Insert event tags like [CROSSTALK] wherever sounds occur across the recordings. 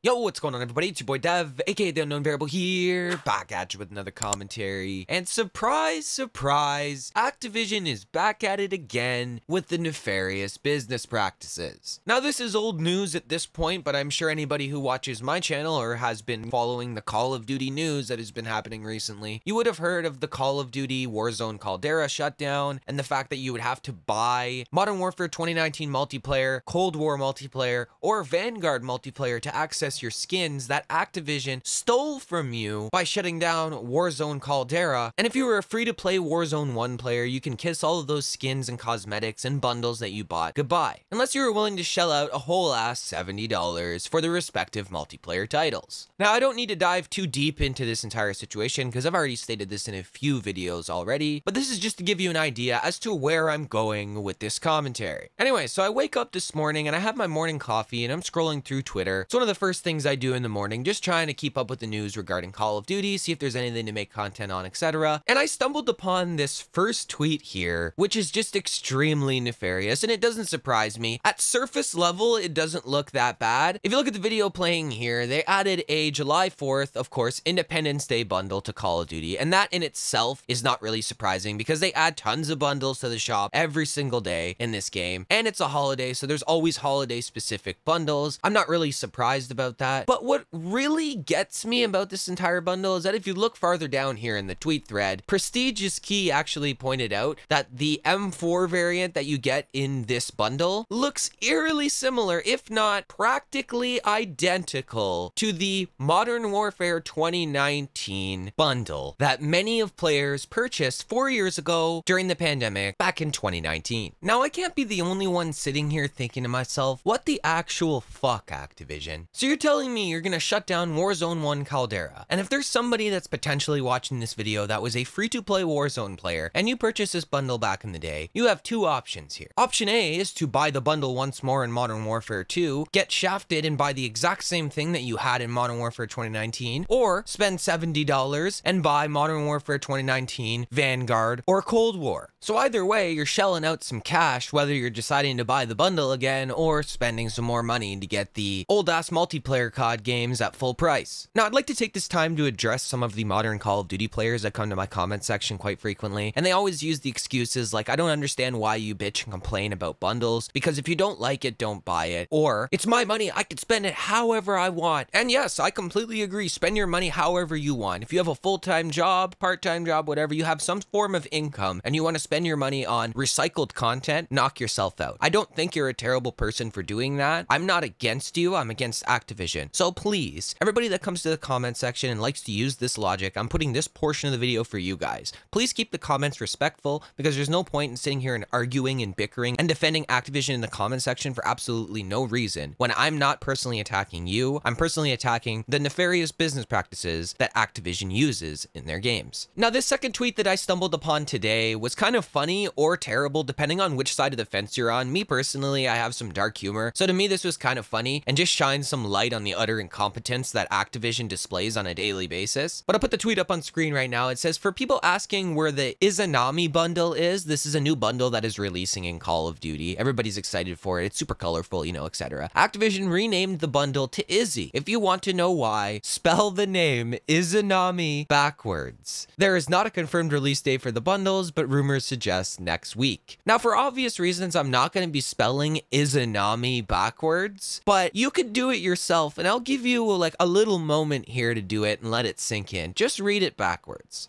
Yo, what's going on everybody? It's your boy Dev, aka The Unknown Variable here, back at you with another commentary. And surprise, surprise, Activision is back at it again with the nefarious business practices. Now this is old news at this point, but I'm sure anybody who watches my channel or has been following the Call of Duty news that has been happening recently, you would have heard of the Call of Duty Warzone Caldera shutdown and the fact that you would have to buy Modern Warfare 2019 multiplayer, Cold War multiplayer, or Vanguard multiplayer to access access your skins that Activision stole from you by shutting down Warzone Caldera. And if you were a free to play Warzone 1 player, you can kiss all of those skins and cosmetics and bundles that you bought goodbye. Unless you were willing to shell out a whole ass $70 for the respective multiplayer titles. Now, I don't need to dive too deep into this entire situation because I've already stated this in a few videos already, but this is just to give you an idea as to where I'm going with this commentary. Anyway, so I wake up this morning and I have my morning coffee and I'm scrolling through Twitter. It's one of the first first things I do in the morning, just trying to keep up with the news regarding Call of Duty, see if there's anything to make content on, etc. And I stumbled upon this first tweet here, which is just extremely nefarious, and it doesn't surprise me. At surface level, it doesn't look that bad. If you look at the video playing here, they added a July 4th, of course, Independence Day bundle to Call of Duty, and that in itself is not really surprising because they add tons of bundles to the shop every single day in this game, and it's a holiday, so there's always holiday specific bundles. I'm not really surprised about about that. But what really gets me about this entire bundle is that if you look farther down here in the tweet thread, Prestige is Key actually pointed out that the M4 variant that you get in this bundle looks eerily similar, if not practically identical, to the Modern Warfare 2019 bundle that many of players purchased four years ago during the pandemic back in 2019. Now, I can't be the only one sitting here thinking to myself, what the actual fuck, Activision? So you're telling me you're gonna shut down Warzone 1 Caldera. And if there's somebody that's potentially watching this video that was a free-to-play Warzone player, and you purchased this bundle back in the day, you have two options here. Option A is to buy the bundle once more in Modern Warfare 2, get shafted and buy the exact same thing that you had in Modern Warfare 2019, or spend $70 and buy Modern Warfare 2019, Vanguard, or Cold War. So either way, you're shelling out some cash, whether you're deciding to buy the bundle again or spending some more money to get the old-ass multiplayer multiplayer COD games at full price. Now, I'd like to take this time to address some of the modern Call of Duty players that come to my comment section quite frequently, and they always use the excuses like, I don't understand why you bitch and complain about bundles, because if you don't like it, don't buy it, or it's my money, I can spend it however I want. And yes, I completely agree, spend your money however you want. If you have a full-time job, part-time job, whatever, you have some form of income, and you want to spend your money on recycled content, knock yourself out. I don't think you're a terrible person for doing that. I'm not against you, I'm against Activision So please, everybody that comes to the comment section and likes to use this logic, I'm putting this portion of the video for you guys. Please keep the comments respectful because there's no point in sitting here and arguing and bickering and defending Activision in the comment section for absolutely no reason when I'm not personally attacking you. I'm personally attacking the nefarious business practices that Activision uses in their games. Now, this second tweet that I stumbled upon today was kind of funny or terrible depending on which side of the fence you're on. Me personally, I have some dark humor. So to me, this was kind of funny and just shines some light light on the utter incompetence that Activision displays on a daily basis. But I'll put the tweet up on screen right now. It says, for people asking where the Izanami bundle is, this is a new bundle that is releasing in Call of Duty. Everybody's excited for it. It's super colorful, you know, etc. Activision renamed the bundle to Izzy. If you want to know why, spell the name Izanami backwards. There is not a confirmed release date for the bundles, but rumors suggest next week. Now, for obvious reasons, I'm not going to be spelling Izanami backwards, but you could do it yourself yourself, and I'll give you like a little moment here to do it and let it sink in. Just read it backwards.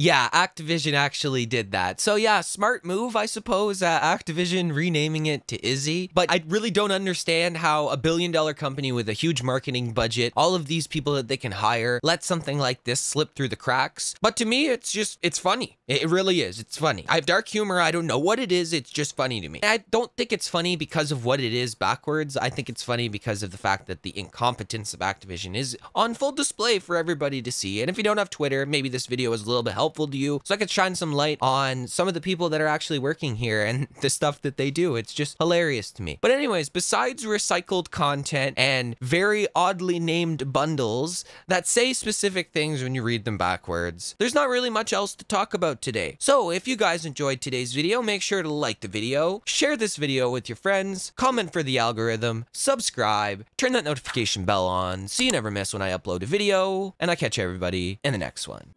Yeah, Activision actually did that. So yeah, smart move, I suppose, uh, Activision renaming it to Izzy. But I really don't understand how a billion dollar company with a huge marketing budget, all of these people that they can hire, let something like this slip through the cracks. But to me, it's just, it's funny. It really is. It's funny. I have dark humor. I don't know what it is. It's just funny to me. I don't think it's funny because of what it is backwards. I think it's funny because of the fact that the incompetence of Activision is on full display for everybody to see. And if you don't have Twitter, maybe this video is a little bit helpful helpful to you so I could shine some light on some of the people that are actually working here and [LAUGHS] the stuff that they do. It's just hilarious to me. But anyways, besides recycled content and very oddly named bundles that say specific things when you read them backwards, there's not really much else to talk about today. So if you guys enjoyed today's video, make sure to like the video, share this video with your friends, comment for the algorithm, subscribe, turn that notification bell on so you never miss when I upload a video, and I catch everybody in the next one.